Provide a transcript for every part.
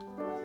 Is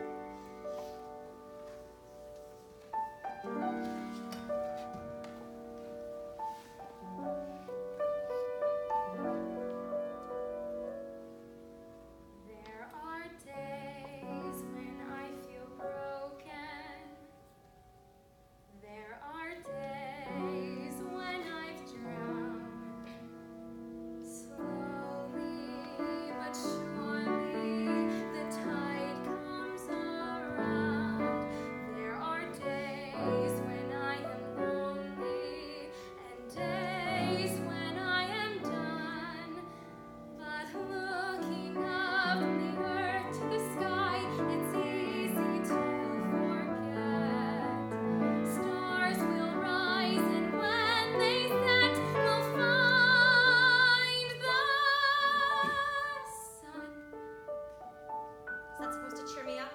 supposed to cheer me up,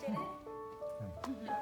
did it? Mm-hmm.